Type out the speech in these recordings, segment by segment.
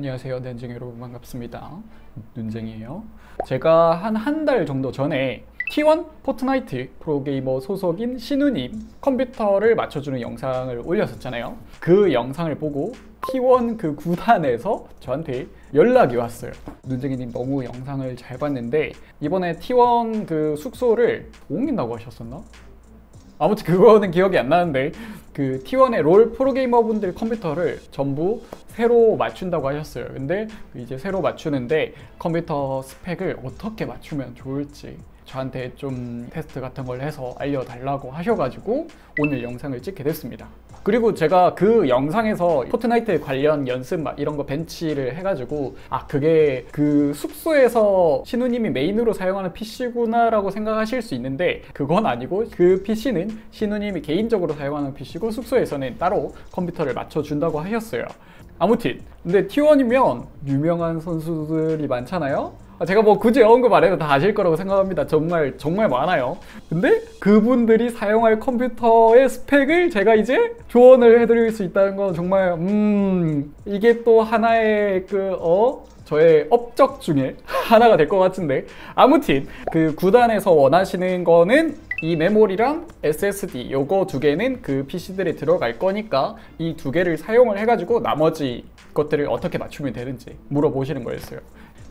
안녕하세요. 눈쟁이 여러분 반갑습니다. 눈쟁이에요. 제가 한 한 달 정도 전에 T1 포트나이트 프로게이머 소속인 신우님 컴퓨터를 맞춰주는 영상을 올렸었잖아요. 그 영상을 보고 T1 그 구단에서 저한테 연락이 왔어요. 눈쟁이님 너무 영상을 잘 봤는데 이번에 T1 그 숙소를 옮긴다고 하셨었나? 아무튼 그거는 기억이 안 나는데 그 T1의 롤 프로게이머 분들 컴퓨터를 전부 새로 맞춘다고 하셨어요. 근데 이제 새로 맞추는데 컴퓨터 스펙을 어떻게 맞추면 좋을지 저한테 좀 테스트 같은 걸 해서 알려달라고 하셔가지고 오늘 영상을 찍게 됐습니다 그리고 제가 그 영상에서 포트나이트 관련 연습 막 이런 거 벤치를 해가지고 아 그게 그 숙소에서 신우님이 메인으로 사용하는 PC구나 라고 생각하실 수 있는데 그건 아니고 그 PC는 신우님이 개인적으로 사용하는 PC고 숙소에서는 따로 컴퓨터를 맞춰준다고 하셨어요. 아무튼 근데 T1이면 유명한 선수들이 많잖아요. 아, 제가 뭐 굳이 언급 안 해도 다 아실 거라고 생각합니다. 정말 정말 많아요. 근데 그분들이 사용할 컴퓨터의 스펙을 제가 이제 조언을 해드릴 수 있다는 건 정말 음 이게 또 하나의 그어 저의 업적 중에 하나가 될 것 같은데 아무튼 그 구단에서 원하시는 거는 이 메모리랑 SSD 요거 두 개는 그 PC들에 들어갈 거니까 이 두 개를 사용을 해가지고 나머지 것들을 어떻게 맞추면 되는지 물어보시는 거였어요.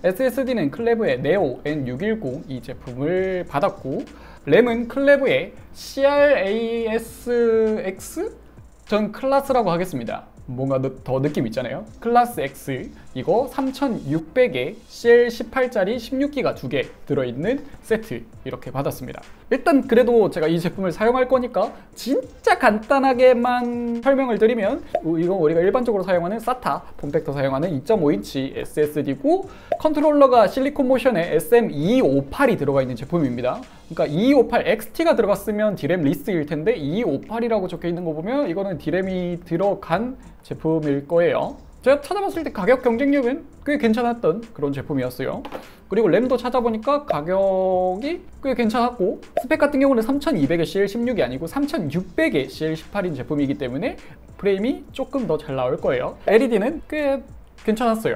SSD는 클레브의 네오 N610 이 제품을 받았고 램은 클레브의 CRAS X 전 클라스라고 하겠습니다. 뭔가 더 느낌 있잖아요. 클라스 X 이거 3600에 CL18짜리 16기가 두 개 들어있는 세트 이렇게 받았습니다. 일단 그래도 제가 이 제품을 사용할 거니까 진짜 간단하게만 설명을 드리면 이건 우리가 일반적으로 사용하는 SATA form factor 사용하는 2.5인치 SSD고 컨트롤러가 실리콘 모션에 SM2258이 들어가 있는 제품입니다. 그러니까 2258 XT가 들어갔으면 DRAM less일 텐데 2258이라고 적혀 있는 거 보면 이거는 디램이 들어간 제품일 거예요. 제가 찾아봤을 때 가격 경쟁력은 꽤 괜찮았던 그런 제품이었어요. 그리고 램도 찾아보니까 가격이 꽤 괜찮았고 스펙 같은 경우는 3200에 CL16이 아니고 3600에 CL18인 제품이기 때문에 프레임이 조금 더 잘 나올 거예요. LED는 꽤 괜찮았어요.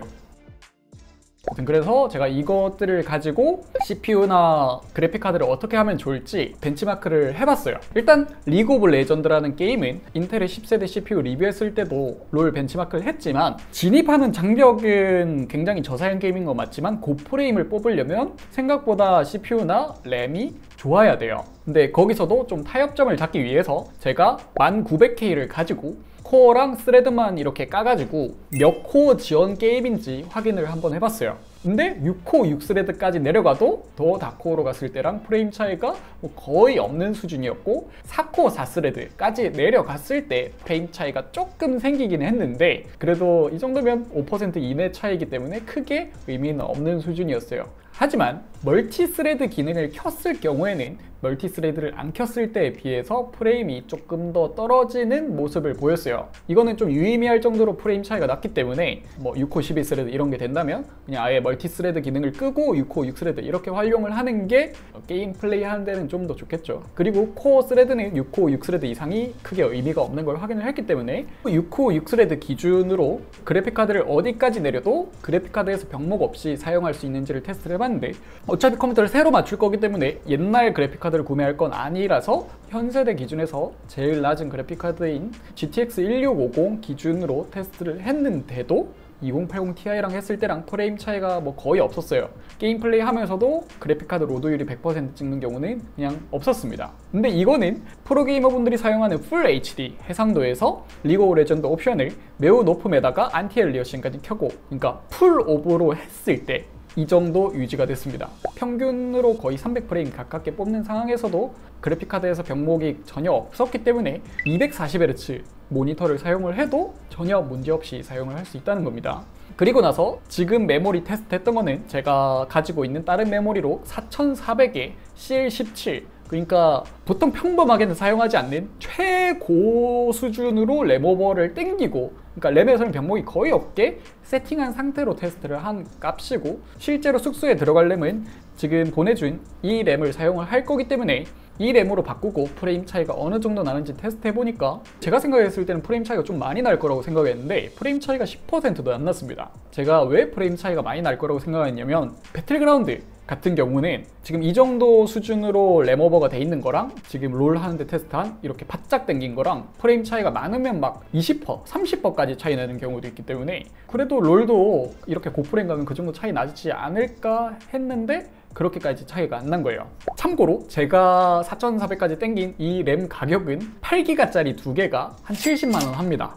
그래서 제가 이것들을 가지고 CPU나 그래픽카드를 어떻게 하면 좋을지 벤치마크를 해봤어요. 일단 리그 오브 레전드라는 게임은 인텔의 10세대 CPU 리뷰했을 때도 롤 벤치마크를 했지만 진입하는 장벽은 굉장히 저사양 게임인 건 맞지만 고프레임을 뽑으려면 생각보다 CPU나 램이 좋아야 돼요. 근데 거기서도 좀 타협점을 잡기 위해서 제가 1900K를 가지고 코어랑 스레드만 이렇게 까가지고 몇 코어 지원 게임인지 확인을 한번 해봤어요. 근데 6코 6스레드까지 내려가도 더 다코어로 갔을 때랑 프레임 차이가 뭐 거의 없는 수준이었고 4코 4스레드까지 내려갔을 때 프레임 차이가 조금 생기긴 했는데 그래도 이 정도면 5% 이내 차이기 때문에 크게 의미는 없는 수준이었어요. 하지만 멀티스레드 기능을 켰을 경우에는 멀티스레드를 안 켰을 때에 비해서 프레임이 조금 더 떨어지는 모습을 보였어요. 이거는 좀 유의미할 정도로 프레임 차이가 났기 때문에 뭐 6코 12스레드 이런 게 된다면 그냥 아예 멀티스레드 기능을 끄고 6코 6스레드 이렇게 활용을 하는 게 게임 플레이 하는 데는 좀 더 좋겠죠. 그리고 코어 스레드는 6코 6스레드 이상이 크게 의미가 없는 걸 확인을 했기 때문에 6코 6스레드 기준으로 그래픽카드를 어디까지 내려도 그래픽카드에서 병목 없이 사용할 수 있는지를 테스트를 해봤는데 어차피 컴퓨터를 새로 맞출 거기 때문에 옛날 그래픽카드 를 구매할 건 아니라서 현 세대 기준에서 제일 낮은 그래픽카드인 GTX 1650 기준으로 테스트를 했는데도 2080 Ti랑 했을 때랑 프레임 차이가 뭐 거의 없었어요. 게임 플레이 하면서도 그래픽카드 로드율이 100% 찍는 경우는 그냥 없었습니다. 근데 이거는 프로게이머 분들이 사용하는 풀 HD 해상도에서 리그 오브 레전드 옵션을 매우 높음에다가 anti-aliasing까지 켜고 그러니까 풀옵으로 했을 때 이 정도 유지가 됐습니다. 평균으로 거의 300프레임 가깝게 뽑는 상황에서도 그래픽카드에서 병목이 전혀 없었기 때문에 240Hz 모니터를 사용을 해도 전혀 문제없이 사용을 할 수 있다는 겁니다. 그리고 나서 지금 메모리 테스트 했던 거는 제가 가지고 있는 다른 메모리로 4400에 CL17 그러니까 보통 평범하게는 사용하지 않는 최고 수준으로 램오버를 땡기고 그러니까 램에서는 병목이 거의 없게 세팅한 상태로 테스트를 한 값이고 실제로 숙소에 들어갈 램은 지금 보내준 이 램을 사용을 할 거기 때문에 이 램으로 바꾸고 프레임 차이가 어느 정도 나는지 테스트 해보니까 제가 생각했을 때는 프레임 차이가 좀 많이 날 거라고 생각했는데 프레임 차이가 10%도 안 났습니다. 제가 왜 프레임 차이가 많이 날 거라고 생각했냐면 배틀그라운드 같은 경우는 지금 이 정도 수준으로 램오버가 돼 있는 거랑 지금 롤 하는데 테스트한 이렇게 바짝 당긴 거랑 프레임 차이가 많으면 막 20%, 30%까지 차이 나는 경우도 있기 때문에 그래도 롤도 이렇게 고프레임 가면 그 정도 차이 나지 않을까 했는데 그렇게까지 차이가 안 난 거예요. 참고로 제가 4,400까지 땡긴 이 램 가격은 8기가짜리 두 개가 한 70만 원 합니다.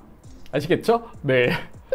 아시겠죠? 네.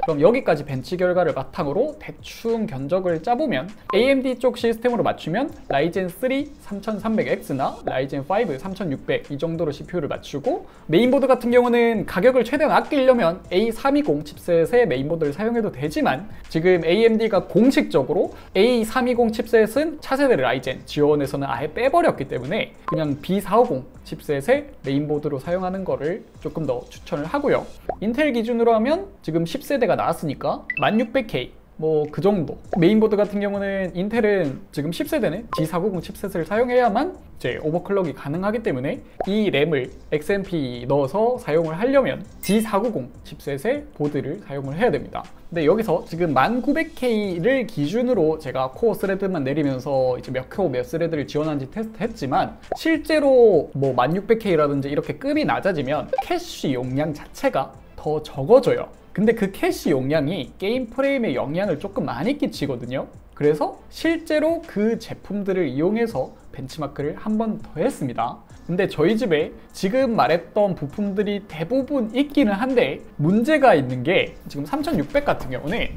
그럼 여기까지 벤치 결과를 바탕으로 대충 견적을 짜보면 AMD 쪽 시스템으로 맞추면 라이젠 3 3300X나 라이젠 5 3600 이 정도로 CPU를 맞추고 메인보드 같은 경우는 가격을 최대한 아끼려면 A320 칩셋의 메인보드를 사용해도 되지만 지금 AMD가 공식적으로 A320 칩셋은 차세대 라이젠 지원에서는 아예 빼버렸기 때문에 그냥 B450 칩셋의 메인보드로 사용하는 거를 조금 더 추천을 하고요. 인텔 기준으로 하면 지금 10 세대가 나왔으니까 1600K 뭐 그 정도. 메인보드 같은 경우는 인텔은 지금 10세대는 Z490 칩셋을 사용해야만 이제 오버클럭이 가능하기 때문에 이 램을 XMP 넣어서 사용을 하려면 Z490 칩셋의 보드를 사용을 해야 됩니다. 근데 여기서 지금 1900K를 기준으로 제가 코어 스레드만 내리면서 이제 몇 코어 몇 스레드를 지원한지 테스트 했지만 실제로 뭐 1600K라든지 이렇게 급이 낮아지면 캐시 용량 자체가 더 적어져요 근데 그 캐시 용량이 게임 프레임에 영향을 조금 많이 끼치거든요. 그래서 실제로 그 제품들을 이용해서 벤치마크를 한 번 더 했습니다. 근데 저희 집에 지금 말했던 부품들이 대부분 있기는 한데 문제가 있는 게 지금 3600 같은 경우는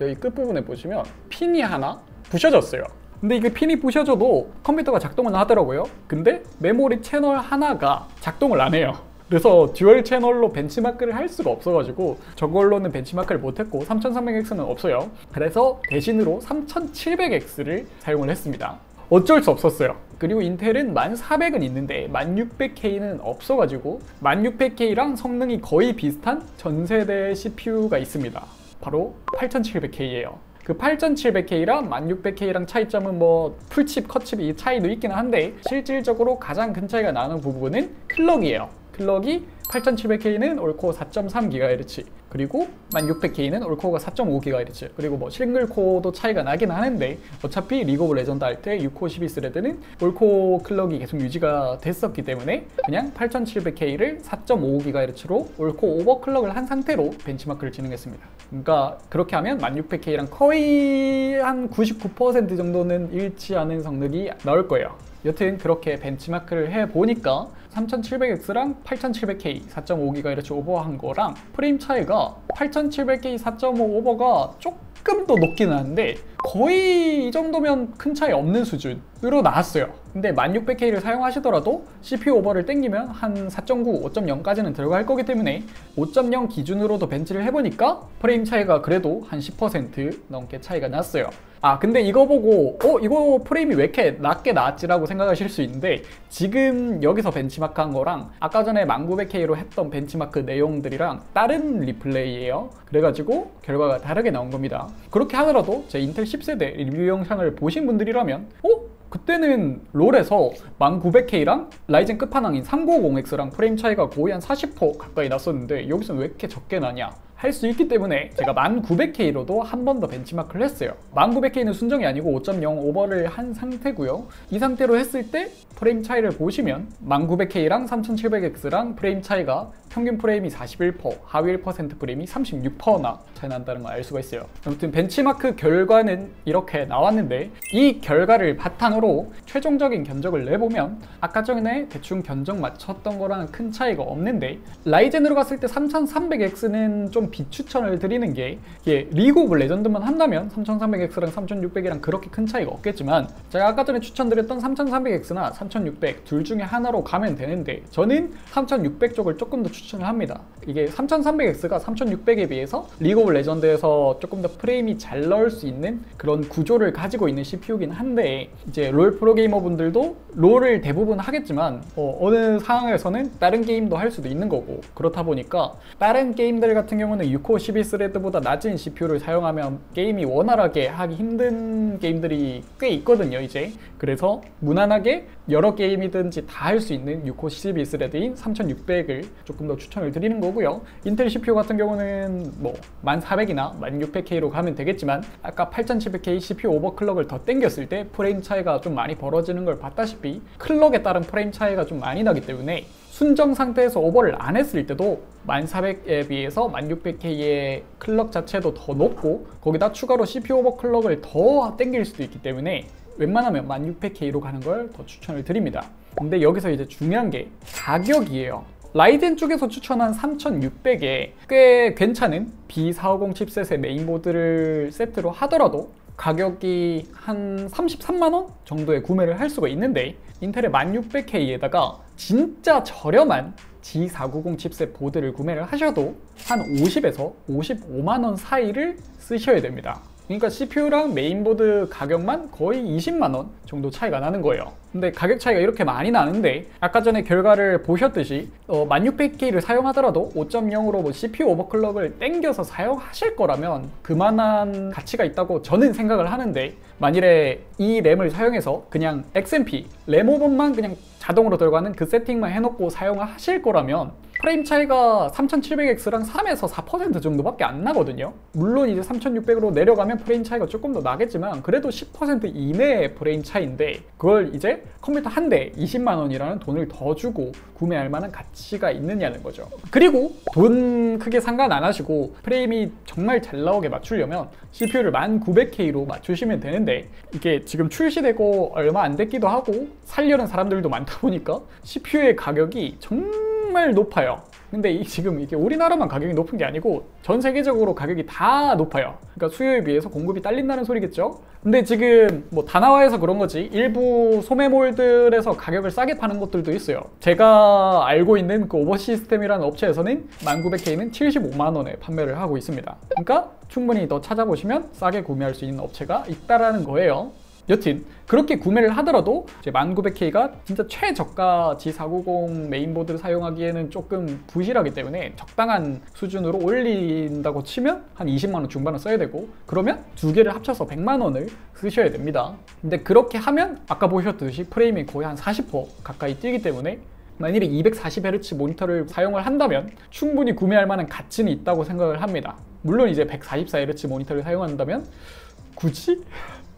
여기 끝부분에 보시면 핀이 하나 부셔졌어요. 근데 이게 핀이 부셔져도 컴퓨터가 작동을 하더라고요. 근데 메모리 채널 하나가 작동을 안 해요. 그래서 듀얼 채널로 벤치마크를 할 수가 없어가지고 저걸로는 벤치마크를 못했고 3300X는 없어요. 그래서 대신으로 3700X를 사용을 했습니다. 어쩔 수 없었어요. 그리고 인텔은 1400은 있는데 1600K는 없어가지고 1600K랑 성능이 거의 비슷한 전세대 CPU가 있습니다. 바로 8700K예요. 그 8700K랑 1600K랑 차이점은 뭐 full chip, cut chip 이 차이도 있기는 한데 실질적으로 가장 큰 차이가 나는 부분은 클럭이에요. 클럭이 8700K는 all-core 4.3GHz 그리고 1600K는 올코어가 4.5GHz 그리고 뭐 싱글코어도 차이가 나긴 하는데 어차피 리그 오브 레전드 할 때 6코어 12스레드는 all-core 클럭이 계속 유지가 됐었기 때문에 그냥 8700K를 4.5GHz로 all-core 오버클럭을 한 상태로 벤치마크를 진행했습니다. 그러니까 그렇게 하면 1600K랑 거의 한 99% 정도는 일치하는 성능이 나올 거예요 여튼 그렇게 벤치마크를 해보니까 3700X랑 8700K 4.5GHz 오버한 거랑 프레임 차이가 8700K 4.5 오버가 조금 더 높기는 한데 거의 이 정도면 큰 차이 없는 수준으로 나왔어요. 근데 1600K를 사용하시더라도 CPU 오버를 땡기면 한 4.9, 5.0까지는 들어갈 거기 때문에 5.0 기준으로도 벤치를 해보니까 프레임 차이가 그래도 한 10% 넘게 차이가 났어요 아 근데 이거 보고 어 이거 프레임이 왜 이렇게 낮게 나왔지라고 생각하실 수 있는데 지금 여기서 벤치마크 한 거랑 아까 전에 1900K로 했던 벤치마크 내용들이랑 다른 리플레이예요. 그래가지고 결과가 다르게 나온 겁니다. 그렇게 하더라도 제 인텔 10세대 리뷰 영상을 보신 분들이라면 어? 그때는 롤에서 1900K랑 라이젠 끝판왕인 390X랑 프레임 차이가 거의 한 40% 가까이 났었는데 여기서 왜 이렇게 적게 나냐 할 수 있기 때문에 제가 1900K로도 한 번 더 벤치마크를 했어요. 1900K는 순정이 아니고 5.0 오버를 한 상태고요. 이 상태로 했을 때 프레임 차이를 보시면 1900K랑 3700X랑 프레임 차이가 평균 프레임이 41%, 하위 1% 프레임이 36%나 차이 난다는 걸 알 수가 있어요. 아무튼 벤치마크 결과는 이렇게 나왔는데 이 결과를 바탕으로 최종적인 견적을 내보면 아까 전에 대충 견적 맞췄던 거랑 큰 차이가 없는데 라이젠으로 갔을 때 3300X는 좀 비추천을 드리는 게 이게 리그 오브 레전드만 한다면 3300X랑 3600이랑 그렇게 큰 차이가 없겠지만 제가 아까 전에 추천드렸던 3300X나 3600 둘 중에 하나로 가면 되는데 저는 3600 쪽을 조금 더 추천 을 합니다. 이게 3300X가 3600에 비해서 리그 오브 레전드에서 조금 더 프레임이 잘 넣을 수 있는 그런 구조를 가지고 있는 CPU긴 한데 이제 롤 프로게이머 분들도 롤을 대부분 하겠지만 어, 느 상황에서는 다른 게임도 할 수도 있는 거고 그렇다 보니까 다른 게임들 같은 경우는 있는 6코어 12스레드보다 낮은 CPU를 사용하면 게임이 원활하게 하기 힘든 게임들이 꽤 있거든요 이제 그래서 무난하게 여러 게임이든지 다 할 수 있는 6코어 12스레드인 3600을 조금 더 추천을 드리는 거고요 인텔 CPU 같은 경우는 뭐 1400이나 1600K로 가면 되겠지만 아까 8700K CPU 오버클럭을 더 땡겼을 때 프레임 차이가 좀 많이 벌어지는 걸 봤다시피 클럭에 따른 프레임 차이가 좀 많이 나기 때문에 순정 상태에서 오버를 안 했을 때도 1400에 비해서 1600K의 클럭 자체도 더 높고 거기다 추가로 CPU 오버클럭을 더 땡길 수도 있기 때문에 웬만하면 1600K로 가는 걸 더 추천을 드립니다. 근데 여기서 이제 중요한 게 가격이에요. 라이젠 쪽에서 추천한 3600에 꽤 괜찮은 B450 칩셋의 메인보드를 세트로 하더라도 가격이 한 33만원 정도에 구매를 할 수가 있는데 인텔의 1600K에다가 진짜 저렴한 G490 칩셋 보드를 구매를 하셔도 한 50에서 55만원 사이를 쓰셔야 됩니다. 그러니까 CPU랑 메인보드 가격만 거의 20만원 정도 차이가 나는 거예요. 근데 가격 차이가 이렇게 많이 나는데 아까 전에 결과를 보셨듯이 어, 1600K를 사용하더라도 5.0으로 뭐 CPU 오버클럭을 땡겨서 사용하실 거라면 그만한 가치가 있다고 저는 생각을 하는데 만일에 이 램을 사용해서 그냥 XMP 램 오버만 그냥 자동으로 들어가는 그 세팅만 해놓고 사용을 하실 거라면 프레임 차이가 3700X랑 3에서 4% 정도밖에 안 나거든요. 물론 이제 3600으로 내려가면 프레임 차이가 조금 더 나겠지만 그래도 10% 이내의 프레임 차이인데 그걸 이제 컴퓨터 한 대 20만 원이라는 돈을 더 주고 구매할 만한 가치가 있느냐는 거죠. 그리고 돈 크게 상관 안 하시고 프레임이 정말 잘 나오게 맞추려면 CPU를 1900K로 맞추시면 되는데 이게 지금 출시되고 얼마 안 됐기도 하고 살려는 사람들도 많다 보니까 CPU의 가격이 정말 높아요. 근데 이 지금 이게 우리나라만 가격이 높은 게 아니고 전 세계적으로 가격이 다 높아요. 그러니까 수요에 비해서 공급이 딸린다는 소리겠죠. 근데 지금 뭐 다나와에서 그런 거지 일부 소매몰들에서 가격을 싸게 파는 곳들도 있어요. 제가 알고 있는 그 오버 시스템이라는 업체에서는 1900K는 75만 원에 판매를 하고 있습니다. 그러니까 충분히 더 찾아보시면 싸게 구매할 수 있는 업체가 있다라는 거예요. 여튼 그렇게 구매를 하더라도 1900K가 진짜 최저가 G490 메인보드를 사용하기에는 조금 부실하기 때문에 적당한 수준으로 올린다고 치면 한 20만원 중반을 써야 되고 그러면 두 개를 합쳐서 100만원을 쓰셔야 됩니다 근데 그렇게 하면 아까 보셨듯이 프레임이 거의 한 40% 가까이 뛰기 때문에 만일에 240Hz 모니터를 사용을 한다면 충분히 구매할 만한 가치는 있다고 생각을 합니다 물론 이제 144Hz 모니터를 사용한다면 굳이?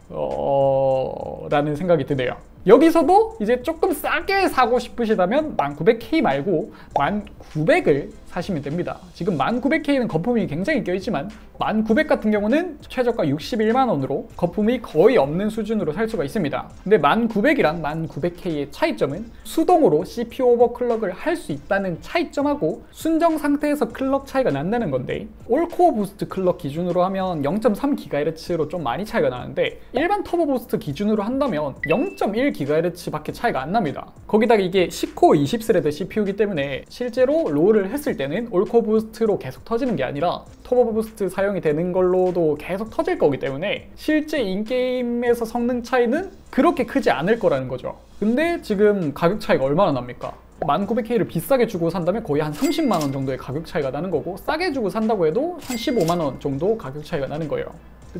어... 라는 생각이 드네요. 여기서도 이제 조금 싸게 사고 싶으시다면 1900K 말고 1900을 사시면 됩니다. 지금 1900K는 거품이 굉장히 껴있지만 1900 같은 경우는 최저가 61만 원으로 거품이 거의 없는 수준으로 살 수가 있습니다. 근데 1900이랑 1900K의 차이점은 수동으로 CPU 오버클럭을 할 수 있다는 차이점하고 순정 상태에서 클럭 차이가 난다는 건데 all-core boost 클럭 기준으로 하면 0.3GHz로 좀 많이 차이가 나는데 일반 turbo boost 기준으로 한다면 0.1GHz 밖에 차이가 안 납니다. 거기다가 이게 10코어 20스레드 CPU이기 때문에 실제로 롤을 했을 때는 all-core boost로 계속 터지는 게 아니라 turbo boost 사용이 되는 걸로도 계속 터질 거기 때문에 실제 in-game에서 성능 차이는 그렇게 크지 않을 거라는 거죠. 근데 지금 가격 차이가 얼마나 납니까? 1900K를 비싸게 주고 산다면 거의 한 30만 원 정도의 가격 차이가 나는 거고 싸게 주고 산다고 해도 한 15만 원 정도 가격 차이가 나는 거예요.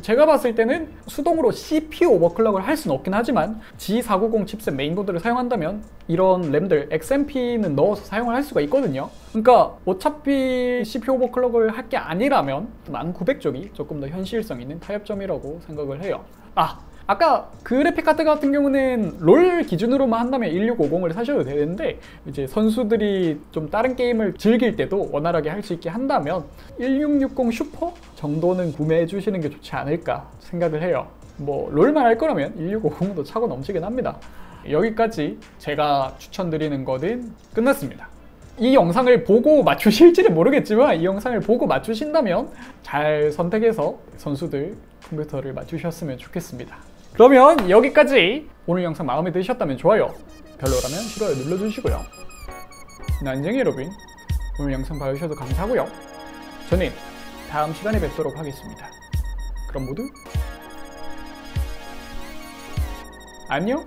제가 봤을 때는 수동으로 CPU 오버클럭을 할 수는 없긴 하지만 Z490 칩셋 메인보드를 사용한다면 이런 램들 XMP는 넣어서 사용을 할 수가 있거든요. 그러니까 어차피 CPU 오버클럭을 할 게 아니라면 1900 쪽이 조금 더 현실성 있는 타협점이라고 생각을 해요. 아 아까 그래픽 카드 같은 경우는 롤 기준으로만 한다면 1650을 사셔도 되는데 이제 선수들이 좀 다른 게임을 즐길 때도 원활하게 할 수 있게 한다면 1660 슈퍼 정도는 구매해 주시는 게 좋지 않을까 생각을 해요. 뭐 롤만 할 거라면 1650도 차고 넘치긴 합니다. 여기까지 제가 추천드리는 거는 끝났습니다. 이 영상을 보고 맞추실지는 모르겠지만 이 영상을 보고 맞추신다면 잘 선택해서 선수들 컴퓨터를 맞추셨으면 좋겠습니다 그러면 여기까지. 오늘 영상 마음에 드셨다면 좋아요 별로라면 싫어요 눌러주시고요. 난쟁이 여러분 오늘 영상 봐주셔서 감사하고요. 저는 다음 시간에 뵙도록 하겠습니다. 그럼 모두 안녕